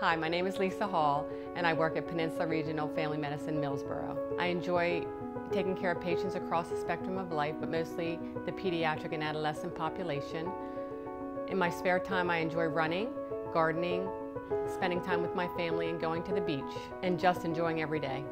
Hi, my name is Lisa Hohl and I work at Peninsula Regional Family Medicine Millsboro. I enjoy taking care of patients across the spectrum of life, but mostly the pediatric and adolescent population. In my spare time, I enjoy running, gardening, spending time with my family and going to the beach, and just enjoying every day.